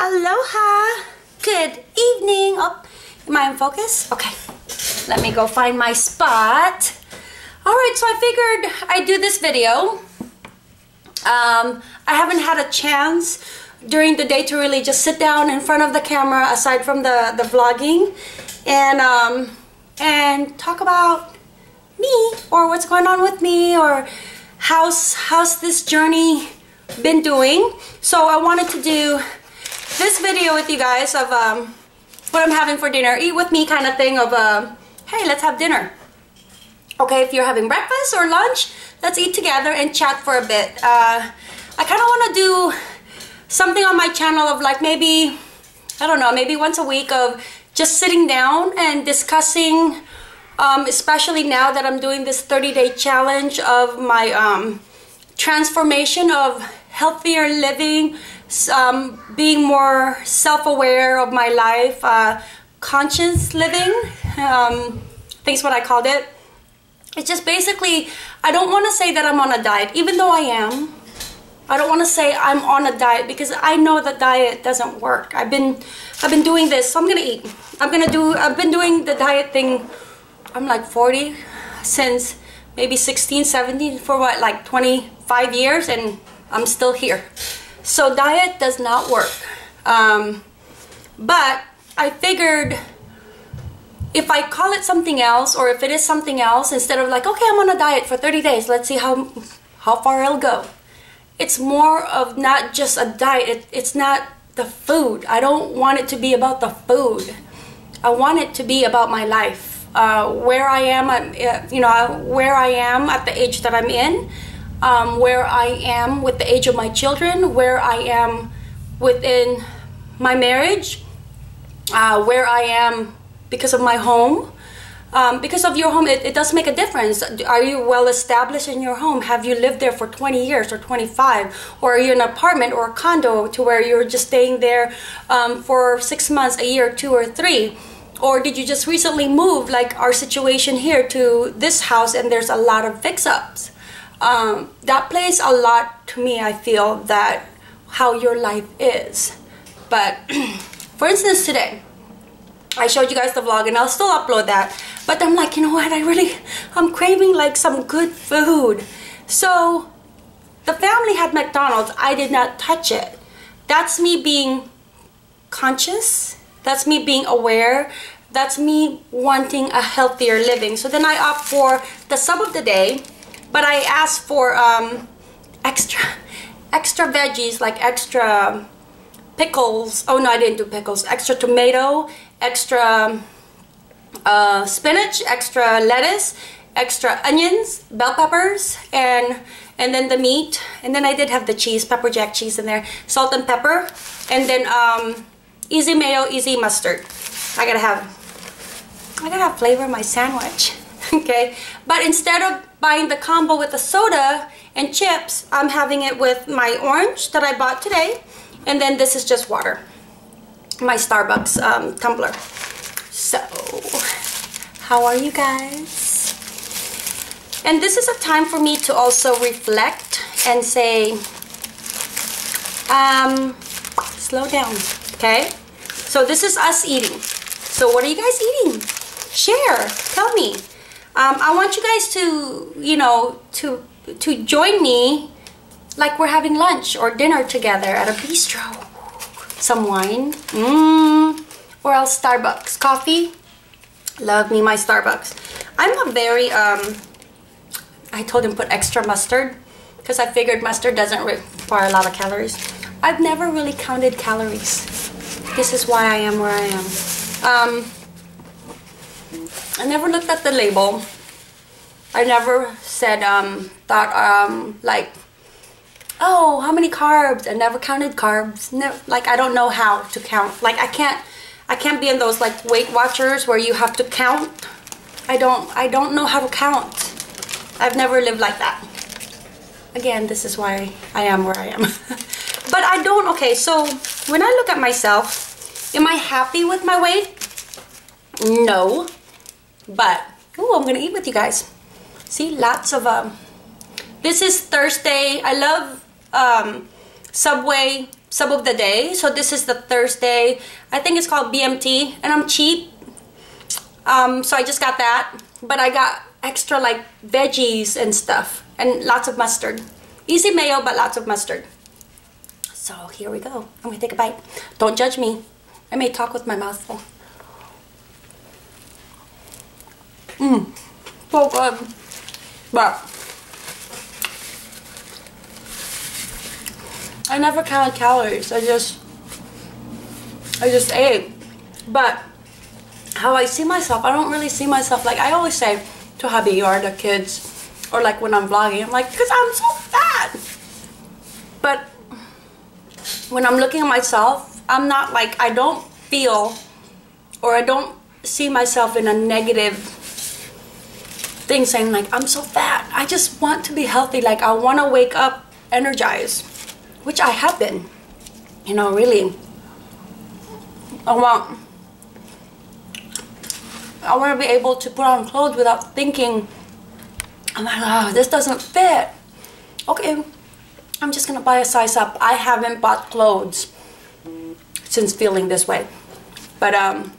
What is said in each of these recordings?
Aloha! Good evening! Oh, am I in focus? Okay. Let me go find my spot. Alright, so I figured I'd do this video. Um, I haven't had a chance during the day to really just sit down in front of the camera aside from the, the vlogging and um, and talk about me or what's going on with me or how's how's this journey been doing so I wanted to do this video with you guys of um, what I'm having for dinner. Eat with me kind of thing of uh, hey let's have dinner. Okay if you're having breakfast or lunch let's eat together and chat for a bit. Uh, I kind of want to do something on my channel of like maybe I don't know maybe once a week of just sitting down and discussing um, especially now that I'm doing this 30 day challenge of my um, transformation of healthier living, um, being more self-aware of my life, uh, conscious living, um, I what I called it. It's just basically, I don't want to say that I'm on a diet, even though I am. I don't want to say I'm on a diet because I know that diet doesn't work. I've been, I've been doing this, so I'm gonna eat. I'm gonna do. I've been doing the diet thing I'm like 40 since maybe 16, 17 for what, like 25 years and I'm still here. So diet does not work. Um, but I figured if I call it something else or if it is something else instead of like, okay, I'm on a diet for 30 days, let's see how, how far it'll go. It's more of not just a diet, it, it's not the food. I don't want it to be about the food. I want it to be about my life uh, where I am, uh, you know, where I am at the age that I'm in, um, where I am with the age of my children, where I am within my marriage, uh, where I am because of my home. Um, because of your home, it, it, does make a difference. Are you well established in your home? Have you lived there for 20 years or 25? Or are you in an apartment or a condo to where you're just staying there um, for six months, a year, two or three? or did you just recently move like our situation here to this house and there's a lot of fix-ups um, that plays a lot to me i feel that how your life is. But for instance today i showed you guys the vlog and i'll still upload that. But i'm like you know what? I really i'm craving like some good food. So the family had mcdonald's. I did not touch it. That's me being conscious. That's me being aware. That's me wanting a healthier living. So then I opt for the sub of the day, but I asked for um, extra, extra veggies like extra pickles. Oh no, I didn't do pickles. Extra tomato, extra uh, spinach, extra lettuce, extra onions, bell peppers, and and then the meat. And then I did have the cheese, pepper jack cheese in there, salt and pepper, and then um, easy mayo, easy mustard. I gotta have, I gotta have flavor in my sandwich, okay? But instead of buying the combo with the soda and chips, I'm having it with my orange that I bought today, and then this is just water, my Starbucks um, tumbler. So, how are you guys? And this is a time for me to also reflect and say, um, slow down okay? So this is us eating. So what are you guys eating? Share, tell me. Um, I want you guys to, you know, to to join me like we're having lunch or dinner together at a bistro. Some wine, mmm, or else Starbucks. Coffee, love me my Starbucks. I'm a very, um, I told him put extra mustard because I figured mustard doesn't require a lot of calories. I've never really counted calories this is why I am where I am. Um, I never looked at the label. I never said, um, thought, um, like, oh, how many carbs? I never counted carbs. Never, like, I don't know how to count. Like, I can't, I can't be in those, like, Weight Watchers where you have to count. I don't, I don't know how to count. I've never lived like that. Again, this is why I am where I am. but I don't, okay, so when I look at myself, Am I happy with my weight? No. But, oh, I'm gonna eat with you guys. See, lots of, um, this is Thursday. I love um, Subway sub of the day. So this is the Thursday. I think it's called BMT and I'm cheap. Um, so I just got that. But I got extra like veggies and stuff and lots of mustard. Easy mayo, but lots of mustard. So here we go. I'm gonna take a bite. Don't judge me. I may talk with my mouth full. Mmm, so good. But I never counted calories. I just, I just ate. But how I see myself, I don't really see myself like I always say to hubby or the kids, or like when I'm vlogging, I'm like, because I'm so fat. But when I'm looking at myself, I'm not like I don't feel, or I don't see myself in a negative thing saying like I'm so fat. I just want to be healthy. Like I want to wake up energized which I have been. You know, really. I want I want to be able to put on clothes without thinking, I'm like, oh, this doesn't fit. Okay, I'm just gonna buy a size up. I haven't bought clothes since feeling this way. But um,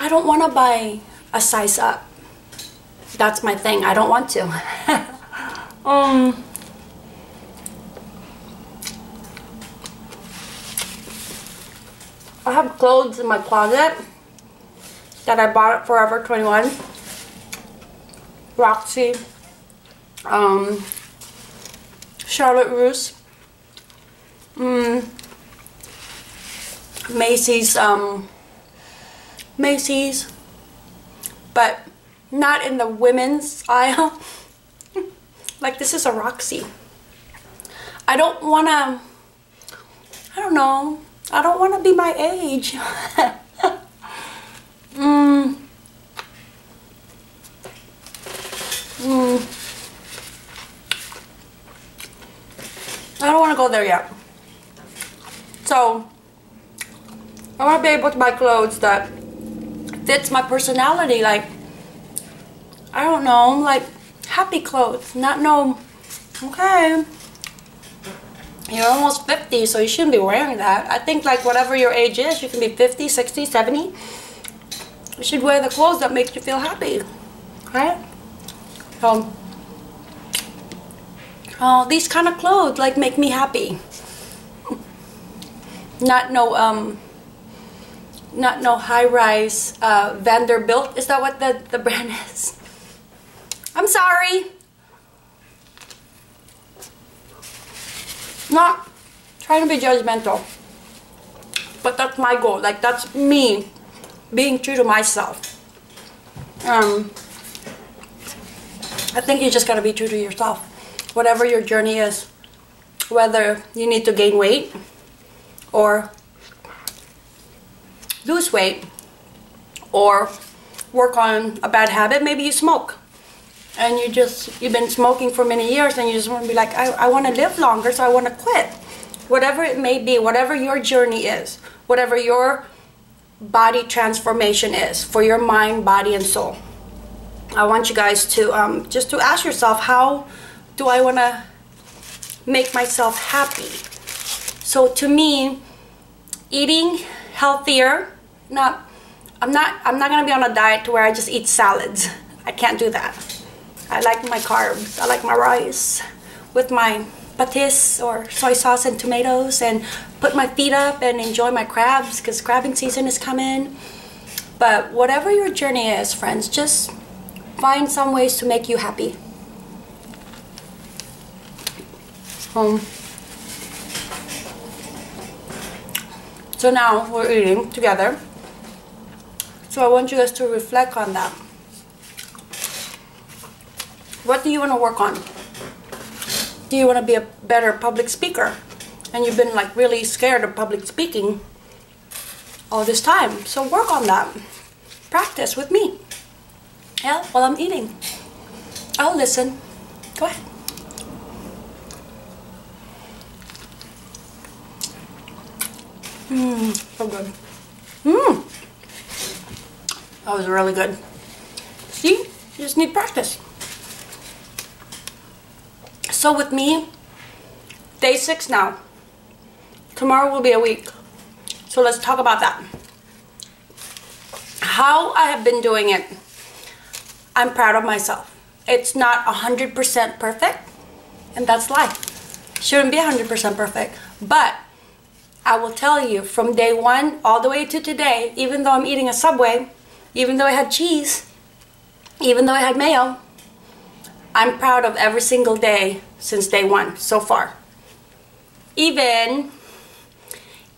I don't want to buy a size up. That's my thing. I don't want to. um, I have clothes in my closet that I bought at Forever 21. Roxy. Um, Charlotte Russe. Mm, Macy's. Um, Macy's. But not in the women's aisle. like this is a Roxy. I don't want to, I don't know, I don't want to be my age. mm. Mm. I don't want to go there yet. So, I want to be able to buy clothes that fits my personality. Like, I don't know, like happy clothes. Not no, okay, you're almost 50, so you shouldn't be wearing that. I think like whatever your age is, you can be 50, 60, 70. You should wear the clothes that make you feel happy, right? So, oh, these kind of clothes like make me happy. Not no um, not no high-rise uh, Vanderbilt. Is that what the the brand is? I'm sorry. not trying to be judgmental but that's my goal. Like that's me being true to myself. Um I think you just gotta be true to yourself. Whatever your journey is whether you need to gain weight or lose weight or work on a bad habit maybe you smoke and you just you've been smoking for many years and you just want to be like I, I want to live longer so I want to quit. Whatever it may be whatever your journey is whatever your body transformation is for your mind body and soul. I want you guys to um, just to ask yourself how do I want to make myself happy? So to me eating healthier not I'm not I'm not gonna be on a diet to where I just eat salads. I can't do that I like my carbs. I like my rice with my patis or soy sauce and tomatoes and put my feet up and enjoy my crabs because crabbing season is coming. But whatever your journey is, friends, just find some ways to make you happy. Um, so now we're eating together. So I want you guys to reflect on that. What do you want to work on? Do you want to be a better public speaker? And you've been like really scared of public speaking all this time. So work on that. Practice with me. Yeah, while I'm eating. I'll listen. Go ahead. Mmm, so good. Mmm. That was really good. See? You just need practice. So with me, day six now. tomorrow will be a week. So let's talk about that. How I have been doing it, I'm proud of myself. It's not 100% perfect, and that's life. Shouldn't be 100% perfect, but I will tell you from day one all the way to today, even though I'm eating a Subway, even though I had cheese, even though I had mayo, I'm proud of every single day since day one so far. Even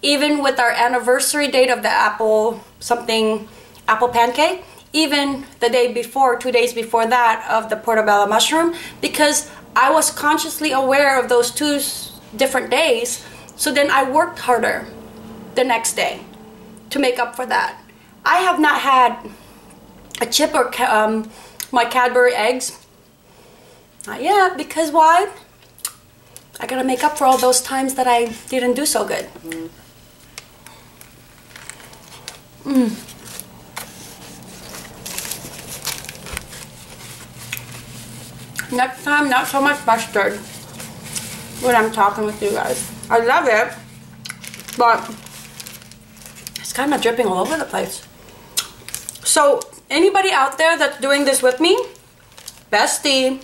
even with our anniversary date of the apple something apple pancake, even the day before, two days before that of the portobello mushroom, because I was consciously aware of those two different days. So then I worked harder the next day to make up for that. I have not had a chip or um, my Cadbury eggs. Not yet, because why? I gotta make up for all those times that I didn't do so good. Mm. Next time, not so much mustard when I'm talking with you guys. I love it, but it's kind of dripping all over the place. So, anybody out there that's doing this with me, bestie,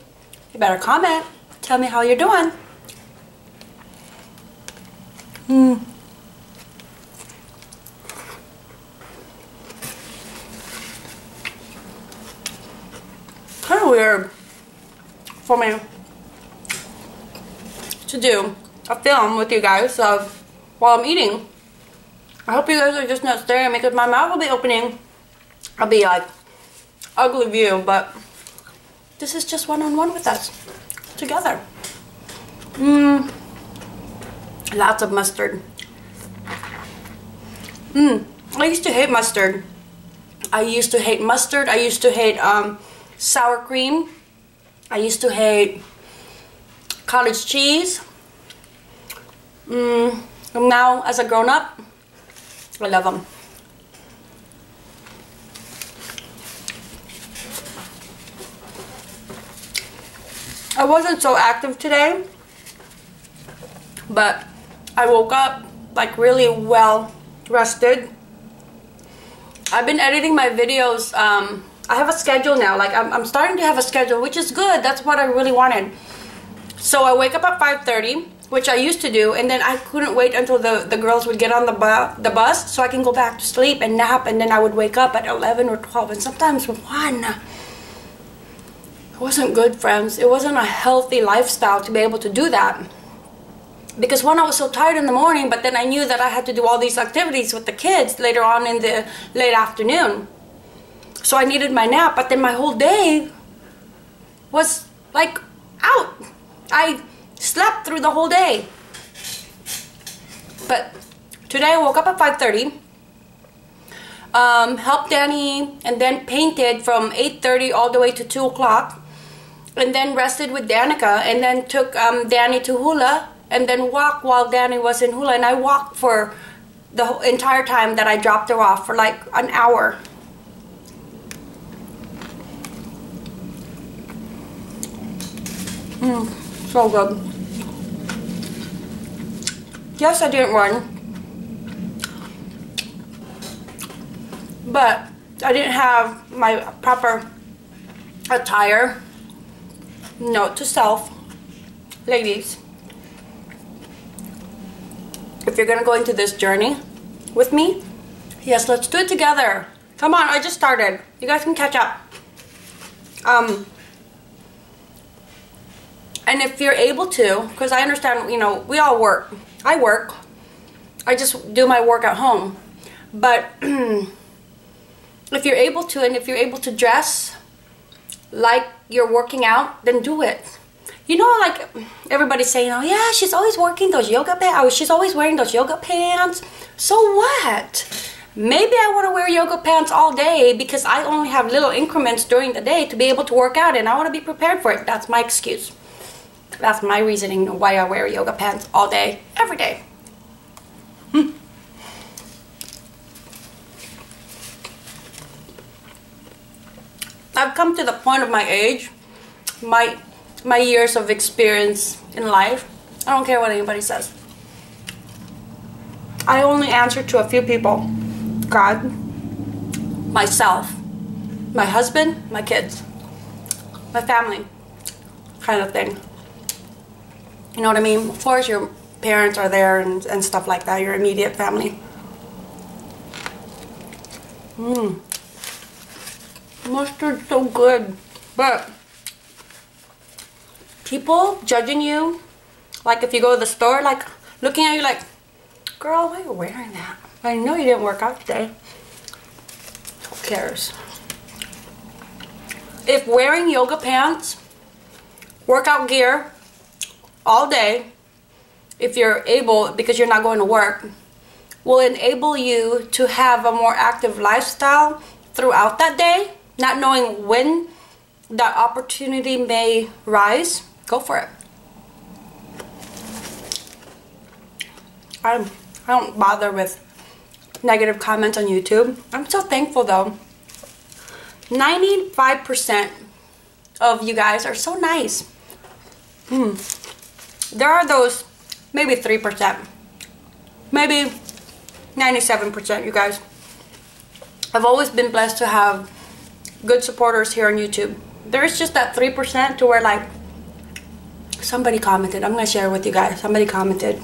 you better comment. Tell me how you're doing. Hmm. Kind of weird for me to do a film with you guys of while I'm eating. I hope you guys are just not staring at me because my mouth will be opening. I'll be like ugly view, but this is just one-on-one -on -one with us together. Mmm. Lots of mustard. Mmm. I used to hate mustard. I used to hate mustard. I used to hate um, sour cream. I used to hate cottage cheese. Mm, now, as a grown-up, I love them. I wasn't so active today, but I woke up like really well rested. I've been editing my videos. Um, I have a schedule now. Like I'm, I'm starting to have a schedule, which is good. That's what I really wanted. So I wake up at 5.30, which I used to do, and then I couldn't wait until the, the girls would get on the, bu the bus so I can go back to sleep and nap, and then I would wake up at 11 or 12, and sometimes 1. Wasn't good, friends. It wasn't a healthy lifestyle to be able to do that. Because one I was so tired in the morning but then I knew that I had to do all these activities with the kids later on in the late afternoon. So I needed my nap but then my whole day was like out. I slept through the whole day. But today I woke up at 5:30 um, helped Danny and then painted from 8.30 all the way to 2 o'clock and then rested with Danica and then took um, Danny to hula and then walk while Danny was in hula. And I walked for the entire time that I dropped her off for like an hour. Mm, so good. Yes, I didn't run. But I didn't have my proper attire. Note to self, ladies, if you're gonna go into this journey with me, yes, let's do it together. Come on, I just started. You guys can catch up. Um, and if you're able to, because I understand, you know, we all work. I work. I just do my work at home. But if you're able to, and if you're able to dress like you're working out, then do it you know, like everybody's saying, oh yeah, she's always working those yoga pants. Oh, she's always wearing those yoga pants. So what? Maybe I want to wear yoga pants all day because I only have little increments during the day to be able to work out and I want to be prepared for it. That's my excuse. That's my reasoning why I wear yoga pants all day, every day. I've come to the point of my age, my my years of experience in life. I don't care what anybody says. I only answer to a few people God, myself, my husband, my kids, my family, kind of thing. You know what I mean? Of course, your parents are there and, and stuff like that, your immediate family. Mmm. Mustard's so good. But people judging you, like if you go to the store, like looking at you like, girl, why are you wearing that? I know you didn't work out today. Who cares? If wearing yoga pants, workout gear all day, if you're able, because you're not going to work, will enable you to have a more active lifestyle throughout that day, not knowing when that opportunity may rise, go for it. I, I don't bother with negative comments on YouTube. I'm so thankful though. 95% of you guys are so nice. Hmm. There are those, maybe 3%, maybe 97% you guys. I've always been blessed to have good supporters here on YouTube. There's just that 3% to where like, somebody commented, I'm gonna share with you guys, somebody commented,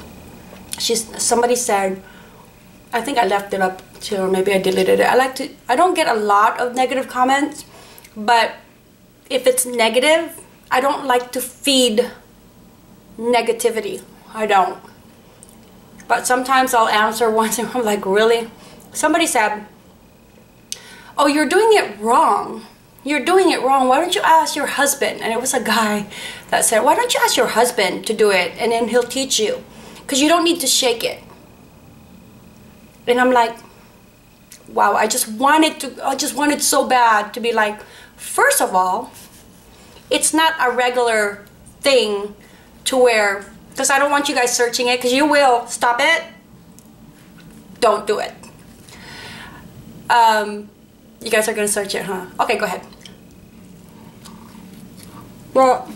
she's, somebody said, I think I left it up to, or maybe I deleted it. I like to, I don't get a lot of negative comments, but if it's negative, I don't like to feed negativity. I don't. But sometimes I'll answer once and I'm like, really? Somebody said, oh, you're doing it wrong. You're doing it wrong. Why don't you ask your husband? And it was a guy that said, why don't you ask your husband to do it and then he'll teach you? Because you don't need to shake it. And I'm like, wow, I just wanted to, I just wanted so bad to be like, first of all, it's not a regular thing to wear because I don't want you guys searching it, because you will. Stop it. Don't do it. Um, you guys are to search it, huh? Okay, go ahead. Well,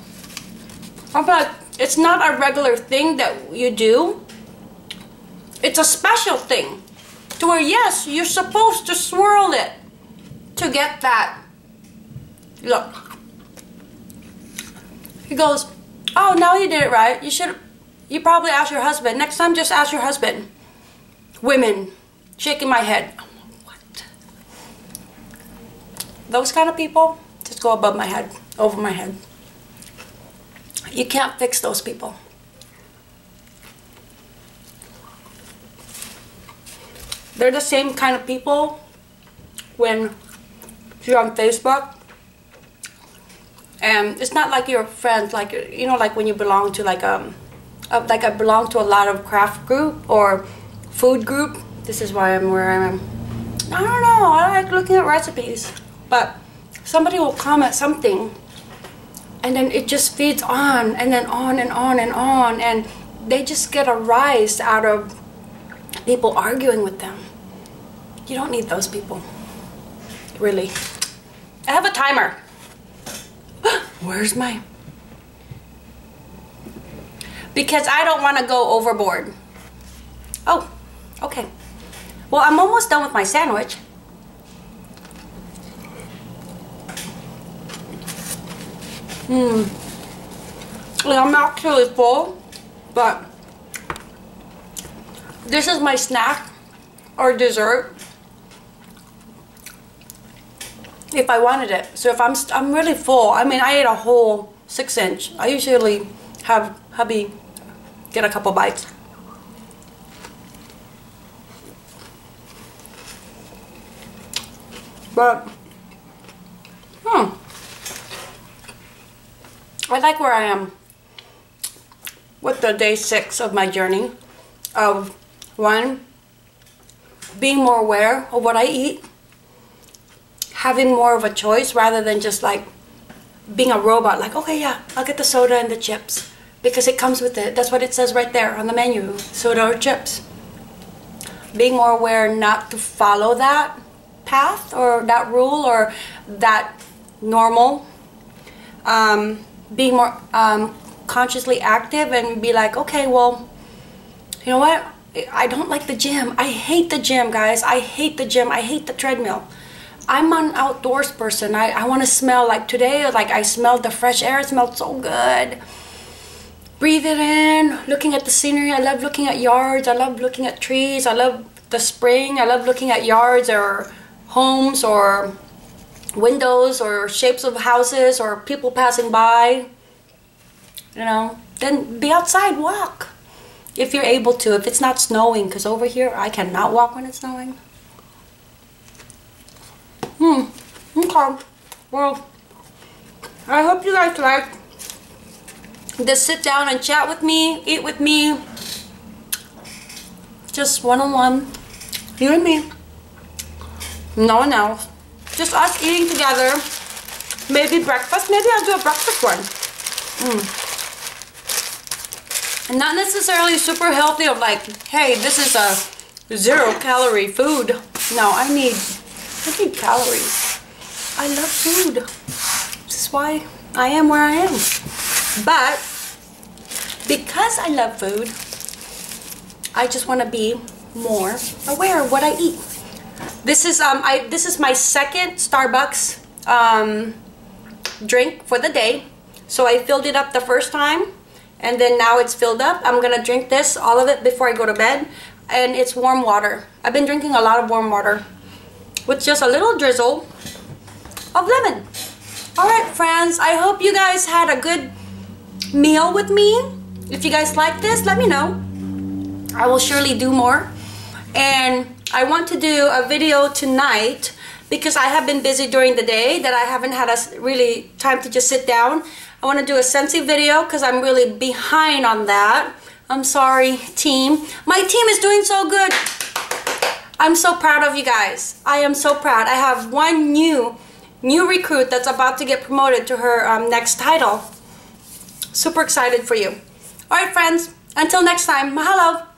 I'm like, it's not a regular thing that you do. It's a special thing to where yes, you're supposed to swirl it to get that look. He goes, oh, now you did it right. You should, you probably ask your husband. Next time, just ask your husband. Women, shaking my head. What? Those kind of people just go above my head, over my head. You can't fix those people. they're the same kind of people when you're on Facebook. And it's not like your friends like you know like when you belong to like um like I belong to a lot of craft group or food group. This is why I'm where I am. I don't know. I like looking at recipes but somebody will comment something and then it just feeds on and then on and on and on and they just get a rise out of people arguing with them. You don't need those people. Really. I have a timer. Where's my... Because I don't want to go overboard. Oh, okay. Well, I'm almost done with my sandwich. Hmm. I'm actually full, but this is my snack or dessert if I wanted it. So if I'm, I'm really full, I mean, I ate a whole six inch. I usually have hubby get a couple bites. But, hmm. I like where I am with the day six of my journey of one, being more aware of what I eat, having more of a choice rather than just like being a robot, like, okay, yeah, I'll get the soda and the chips because it comes with it. That's what it says right there on the menu soda or chips. Being more aware not to follow that path or that rule or that normal. Um, being more um, consciously active and be like, okay, well, you know what? I don't like the gym. I hate the gym, guys. I hate the gym. I hate the treadmill. I'm an outdoors person. I, I want to smell like today, like I smelled the fresh air. It smelled so good. Breathe it in, looking at the scenery. I love looking at yards. I love looking at trees. I love the spring. I love looking at yards or homes or windows or shapes of houses or people passing by. You know, then be outside, walk. If you're able to, if it's not snowing, because over here I cannot walk when it's snowing. Hmm. Okay. Well, I hope you guys like this sit down and chat with me, eat with me. Just one-on-one. -on -one. You and me. No one else. Just us eating together. Maybe breakfast. Maybe I'll do a breakfast one. Mm. And not necessarily super healthy of like, hey, this is a zero calorie food. No, I need I need calories. I love food. This is why I am where I am. But because I love food, I just want to be more aware of what I eat. This is um I this is my second Starbucks um drink for the day. So I filled it up the first time and then now it's filled up. I'm gonna drink this, all of it before I go to bed. And it's warm water. I've been drinking a lot of warm water with just a little drizzle of lemon. Alright friends, I hope you guys had a good meal with me. If you guys like this, let me know. I will surely do more. And I want to do a video tonight because I have been busy during the day that I haven't had a really time to just sit down. I want to do a Scentsy video because I'm really behind on that. I'm sorry, team. My team is doing so good. I'm so proud of you guys. I am so proud. I have one new new recruit that's about to get promoted to her um, next title. Super excited for you. All right, friends. Until next time, mahalo.